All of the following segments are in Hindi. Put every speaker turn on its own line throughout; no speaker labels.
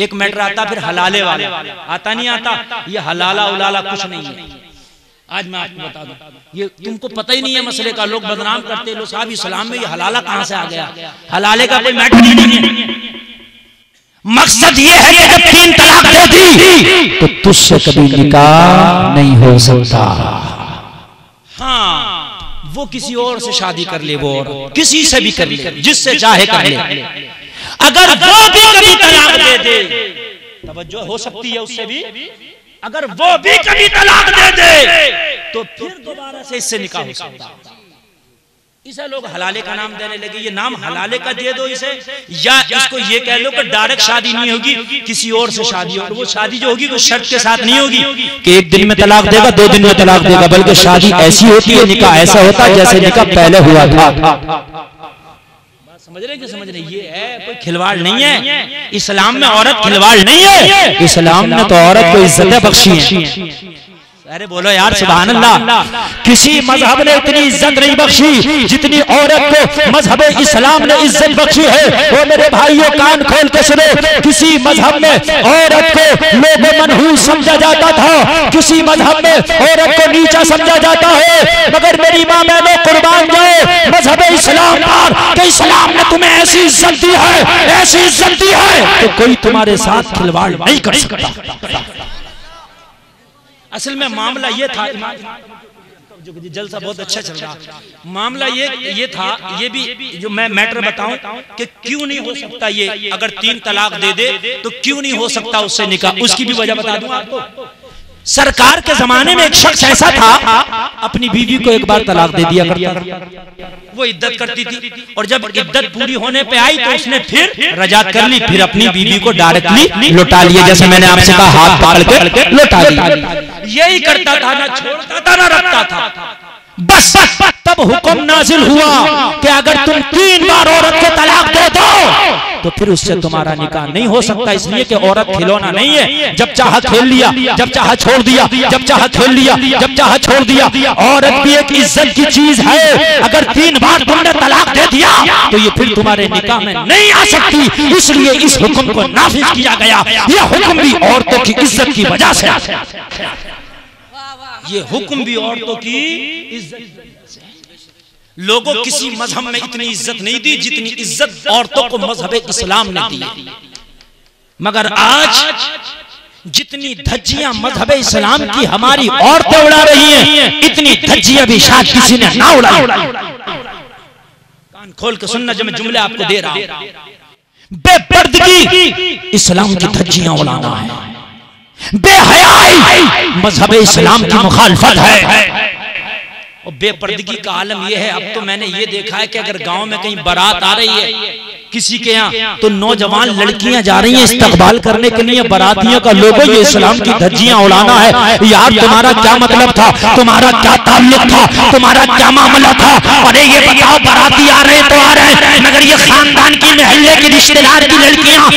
एक मैटर आता फिर हलाले वाले। आता नहीं आता ये हलाला उलाला कुछ नहीं है। आज मैं आपको बता दूँ। ये तुमको पता ही नहीं है मसले का लोग बदनाम करते लोग साहब इस्लाम में ये हलाला कहाँ से आ गया? हलाले का कोई मैटर नहीं है। मकसद ये है कि जब तीन तलाक दे दी
तो तुझसे कभी निकाह नहीं हो सकता।
हाँ वो किसी और से शादी कर ले वो और किसी से भी कर ले जिससे चाहे कर ले। अगर वो भी कभी तलाक दे दे तवज्जो हो सकती है उससे भी। अगर वो भी कभी तलाक दे दे तो फिर दोबारा से इससे निकाह हो सकता है। इसे लोग हलाले का नाम देने लगे ये नाम हलाले का दे दो इसे। या इसको ये कह लो कि डायरेक्ट शादी नहीं होगी किसी और से शादी होगी। वो शादी जो होगी वो शर्त के साथ नहीं होगी।
कि एक दिन में तलाक देगा दो दिन में तलाक देगा बल्कि शादी ऐसी होती है निकाह ऐसा होता है जैसे निकाह पहले हुआ था।
समझ रहे कि समझ रहे ये है कोई खिलवाड़ नहीं है। इस्लाम में औरत खिलवाड़ नहीं है।
इस्लाम ने तो औरत को इज्जतें बख्शी हैं।
अरे बोलो यार सुबहान अल्लाह
किसी मज़हब ने इतनी इज़्ज़त नहीं बख्शी जितनी औरत को मज़हब इस्लाम ने इज़्ज़त बख्शी है। वो मेरे भाइयों कान खोल के सुनो। किसी मज़हब में औरत को लोग मनहूस समझा जाता था। किसी मज़हब में औरत को नीचा समझा जाता है। मगर मेरी माँ मैंने कुर्बान जाए मज़हब इस्लाम पर कि इस्लाम ने तुम्हें ऐसी इज़्ज़त दी है ऐसी इज़्ज़त दी है तो कोई तुम्हारे साथ खिलवाड़ नहीं कर सकता।
असल में मामला ये था जलसा बहुत अच्छा चल रहा। मामला ये ये था ये भी जो मैं मैटर बताऊँ कि क्यों नहीं हो सकता ये? अगर तीन तलाक दे दे तो क्यों नहीं हो सकता उससे निकाह? उसकी भी वजह बता दूँ आपको। सरकार के जमाने में एक शख्स ऐसा था,
अपनी बीवी को एक बार तलाक दे दिया करता
वो इद्दत करती थी, और जब इद्दत पूरी होने पे आई तो उसने फिर रजात कर ली, फिर अपनी बीवी को डायरेक्टली
लौटा लिया जैसे मैंने आपसे कहा, हाथ पकड़ के लौटा लिया
यही करता था, ना छोड़ता था, ना रखता था।
बस, तब हुक्म नाजिल हुआ कि अगर तुम तीन बार औरत को तलाक दे दो तो फिर उससे तुम्हारा निकाह नहीं हो सकता इसलिए कि औरत खिलौना नहीं है। जब चाह खेल लिया जब चाह छोड़ दिया जब चाह खेल लिया जब चाह छोड़ दिया औरत भी एक इज़्ज़त की चीज़ है। अगर तीन बार तुमने तलाक दे दिया तो ये फिर तुम्हारे निकाह में नहीं आ सकती। इसलिए इस हुक्म को नाफिज किया गया। यह हुक्म भी औरतों की इज़्ज़त की वजह से
ये हुक्म भी औरतों की इज़्ज़त लोगों किसी मज़हब में इतनी इज़्ज़त नहीं दी जितनी इज़्ज़त औरतों को मज़हब इस्लाम ने दी। मगर आज जितनी धज्जियाँ मज़हब इस्लाम की हमारी औरतें उड़ा रही हैं इतनी धज्जियाँ भी शायद किसी ने ना उड़ाई। कान खोल के सुनना जो मैं जुमले आपको दे रहा हूँ। बेपर्दगी इस्लाम की धज्जियाँ उड़ाना है। बेहयाई मज़हब इस्लाम की मुखालफत है। और बेपर्दगी का आलम यह है, अब तो मैंने ये देखा है कि अगर गाँव में कहीं बारात आ रही है, किसी के यहाँ तो नौजवान लड़कियाँ जा रही हैं इस्तकबाल करने के लिए, बारातियों का लोगो, ये इस्लाम की धज्जियाँ उड़ाना है। यार, तुम्हारा क्या मतलब था? तुम्हारा क्या ताल्लुक था? तुम्हारा क्या मामला था? अरे, ये बताओ, बाराती आ रहे तो आ रहे मगर ये खानदान की, महल्ले की, रिश्तेदार की लड़कियाँ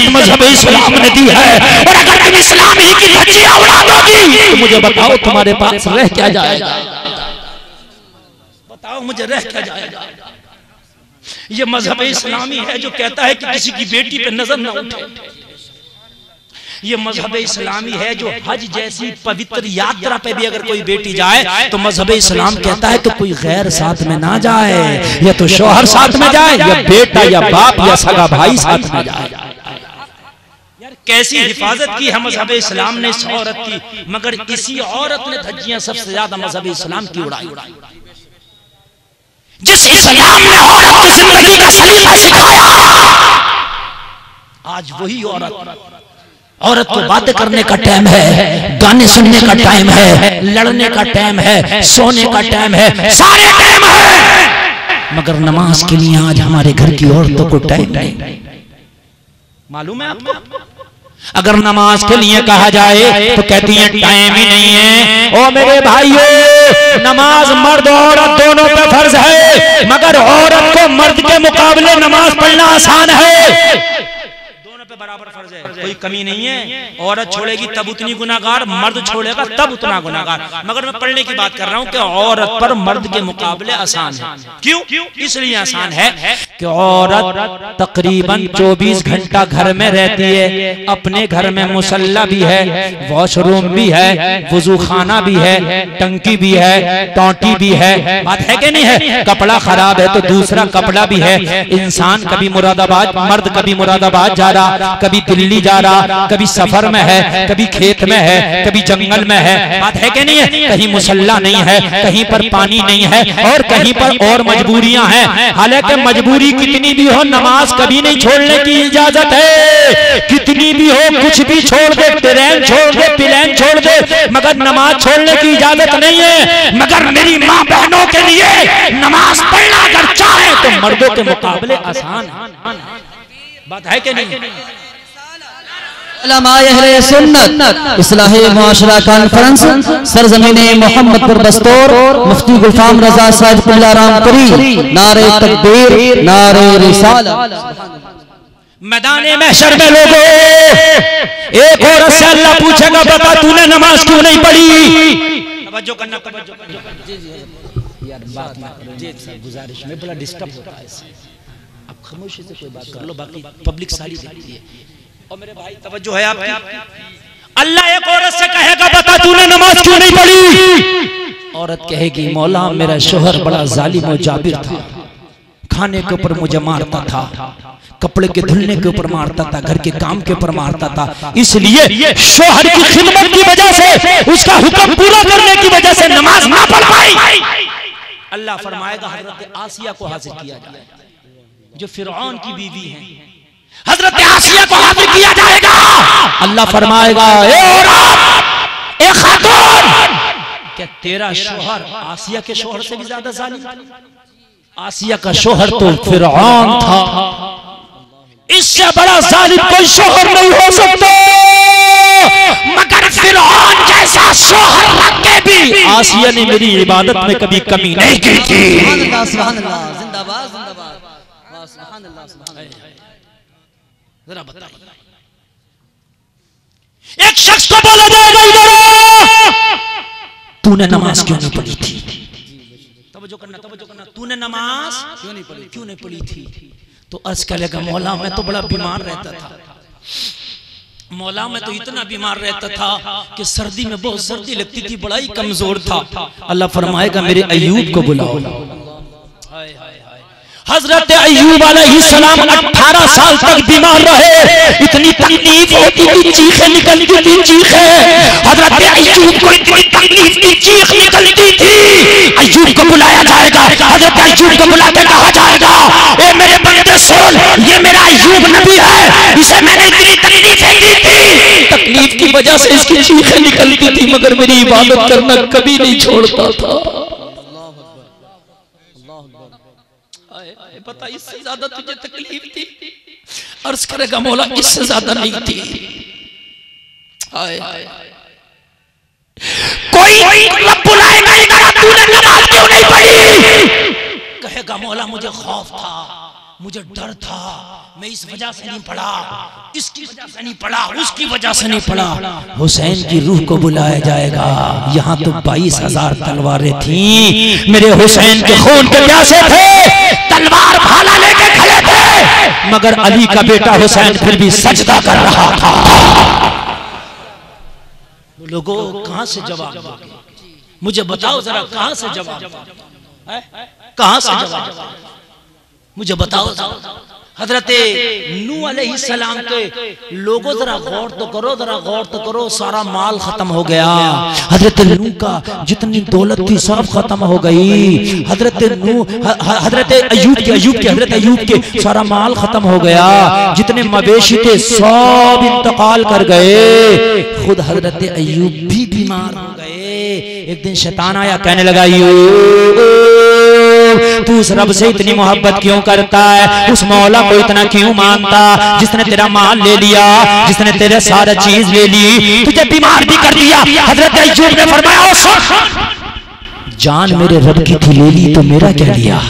इज़्ज़त मज़हब इस्लाम ने दी है, और अगर तुम इस्लाम ही की धज्जियाँ उड़ा दोगी तो मुझे बताओ तुम्हारे पास रह क्या जाएगा? बताओ मुझे रह क्या जाएगा? ये मज़हब इस्लामी है जो कहता है कि किसी की बेटी पे नज़र न उठे। ये मज़हब इस्लामी है जो हज जैसी पवित्र यात्रा पे भी अगर कोई बेटी जाए तो मज़हब इस्लाम कहता है कि कोई गैर साथ में ना जाए, या तो शोहर साथ में जाए, या बेटा या बाप या सगा भाई साथ में जाए। कैसी हिफाजत की है मज़हब इस्लाम ने इस औरत की? मगर इसी औरत ने धज्जियाँ सबसे ज़्यादा मज़हब इस्लाम की उड़ाई। जिस इस्लाम ने औरत को ज़िंदगी का सलीका सिखाया आज वही औरत औरत। को बातें करने का टाइम है गाने सुनने का टाइम है लड़ने का टाइम है सोने का टाइम है। सारे टाइम है। मगर नमाज़ के लिए आज हमारे घर की औरतों को टाइम नहीं। मालूम है आपको? अगर नमाज़ के लिए कहा जाए तो कहती है, टाइम ही नहीं है। ओ मेरे भाइयों, नमाज़ मर्द और औरत दोनों पे फ़र्ज़ है, मगर औरत को मर्द के मुकाबले नमाज़ पढ़ना आसान है। बराबर फ़र्ज़ है।
कोई कमी नहीं है। औरत छोड़ेगी तब उतनी गुनागार मर्द छोड़ेगा तब उतना गुनागार मगर मैं पढ़ने की बात कर रहा हूँ कि औरत पर मर्द के मुकाबले आसान है। क्यों? इसलिए आसान है
कि औरत तकरीबन 24 घंटा घर में रहती है। अपने घर में मुसल्ला भी है वॉशरूम भी है वज़ू खाना भी है टंकी भी है टोटी भी है। बात है कि नहीं है कपड़ा खराब है तो दूसरा कपड़ा भी है। इंसान कभी मुरादाबाद मर्द कभी मुरादाबाद जा रहा कभी दिल्ली जा रहा, कभी सफ़र में है, कभी खेत में है, कभी जंगल में है। बात है कि नहीं है? कहीं मुसल्ला नहीं है, कहीं पर पानी नहीं है और कहीं पर और मजबूरियाँ हैं। हालाँकि मजबूरी कितनी भी हो, नमाज़ कभी नहीं छोड़ने की इजाज़त है। कितनी भी हो, कुछ भी छोड़ दे, ट्रेन छोड़ दे, प्लेन छोड़ दे, मगर नमाज़ छोड़ने की इजाज़त नहीं है। मगर मेरी माँ बहनों के लिए नमाज़ पढ़ना अगर चाहे तो मर्दों के मुकाबले आसान बात है कि नहीं?
माशरा कॉन्फ्रेंस सरजमीन बस्तौर मुफ्ती गुलफाम रजा साहिब राम करी नारे तकबीर नारे रिसाल
मैदान महशर में लोगों एक औरत से अल्लाह पूछेगा बता तूने नमाज़ क्यों नहीं पढ़ी?
तवज्जो करना तवज्जो करना।
यार बात ना करो जी सर गुजारिश में बड़ा डिस्टर्ब होता है। अब खामोशी से कोई बात कर लो बाकी पब्लिक सारी देखती है।
और मेरे भाई तवज्जो है आपकी।
अल्लाह एक औरत से कहेगा बता तूने नमाज़ क्यों नहीं पढ़ी? औरत कहेगी मौला मेरा शोहर बड़ा जालिम और जाबिर था। खाने के ऊपर मुझे मारता था। कपड़े के धुलने के ऊपर मारता था घर के काम के ऊपर मारता था। इसलिए शोहर की खिदमत की वजह से उसका हुक्म पूरा करने की वजह से नमाज़ ना पढ़ पाई
अल्लाह फरमाएगा हज़रत आसिया को हाजिर किया जाए। जो फिरौन की बीवी है।
हज़रत आसिया को हाजिर किया जाएगा। अल्लाह फरमाएगा, ए ए खातून,
क्या तेरा शोहर आसिया के शोहर से भी ज़्यादा जालिम?
आसिया का शोहर तो फिरौन था। इससे बड़ा जालिम कोई शोहर नहीं हो सकता। मगर फिरौन जैसा शोहर रख भी आसिया ने मेरी इबादत में कभी कमी नहीं की थी।
जरा बताइए।
एक शख्स को बोला जाएगा इधर तूने नमाज़ क्यों नहीं पढ़ी थी?
तवज्जो करना तवज्जो करना। तूने नमाज़ क्यों नहीं पढ़ी? क्यों नहीं पढ़ी थी?
तो अर्ज़ करेगा मौला, मैं तो बड़ा बीमार रहता था।
मौला, में तो इतना बीमार रहता था कि सर्दी में बहुत सर्दी लगती थी, बड़ा ही कमज़ोर था।
अल्लाह फरमाएगा, मेरे अयूब को बुलाओ। हज़रत अयूब सलाम 18 साल तक बीमार रहे। इतनी तकलीफ़ होती थी चीखें निकलती थी चीखें। हज़रत अयूब को इतनी तकलीफ़ की चीख निकलती थी। अयूब को बुलाया जाएगा। हज़रत अयूब को बुला के कहा जाएगा, ए मेरे बंदे, सुन, ये मेरा अयूब नबी है। इसे मैंने इतनी तकलीफें दी थी। तकलीफ़ की वजह से इसकी चीखें निकलती थी, मगर मेरी इबादत करना कभी नहीं छोड़ता था।
हाय पता इससे ज़्यादा तुझे तकलीफ़ थी? अर्ज़ करेगा, मौला, इससे ज़्यादा नहीं थी। हाय
कोई तूने नहीं
कहेगा, मौला, मुझे खौफ था। मुझे डर था मैं इस वजह से नहीं पढ़ा इसकी वजह से नहीं पढ़ा उसकी वजह से नहीं पढ़ा
हुसैन की रूह को बुलाया जाएगा। यहाँ तो बाईस हज़ार तलवारें थी। मेरे हुसैन के खून के प्यासे थे। तलवार भाला लेके खड़े थे। मगर अली का बेटा हुसैन फिर भी सजदा कर रहा था।
लोगों कहाँ से जवाब? मुझे बताओ जरा कहाँ से जवाब? कहाँ से जवाब? मुझे बताओ हज़रत नू सलाम के लोगों जरा गौर तो करो जरा गौर तो करो सारा माल खत्म हो गया।
हज़रत नू का जितनी दौलत थी सब खत्म हो गई। हज़रत नू हज़रत अयूब के अयूब के हज़रत अयूब के सारा माल खत्म हो गया। जितने मवेशी थे सब इंतकाल कर गए। खुद हज़रत अयूब भी बीमार हो गए। एक दिन शैतान आया कहने लगा "अय्यूब, तू उस रब से इतनी मोहब्बत क्यों करता है? उस मौला को इतना क्यों मानता? जिसने तेरा माल ले लिया जिसने तेरे सारा चीज़ ले ली तुझे बीमार भी कर दिया। हज़रत अय्यूब ने फरमाया "ओ सुन, जान मेरे रब की थी ले ली तो मेरा क्या लिया?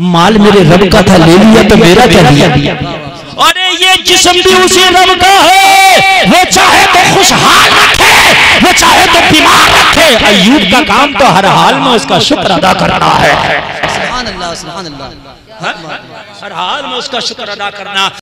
माल मेरे रब का था ले लिया तो मेरा क्या लिया?
अरे ये
जिस्म भी उसी रब का है। वो चाहे तो खुशहाल रखे वो चाहे तो बीमार रखे। अयूब का काम तो हर हाल में उसका शुक्र अदा करना है। हर हाल में उसका शुक्र अदा करना।